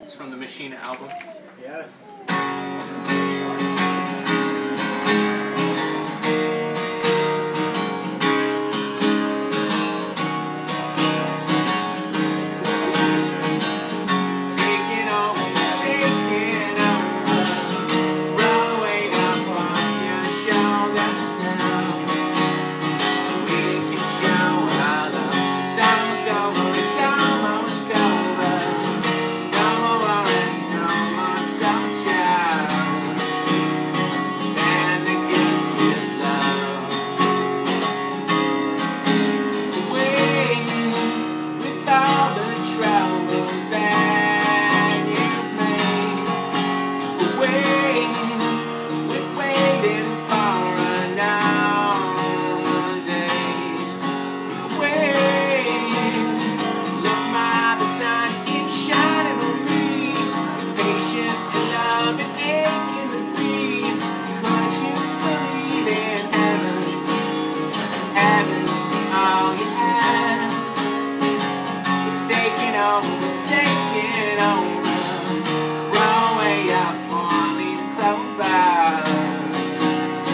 It's from the Machine album. Yes. change.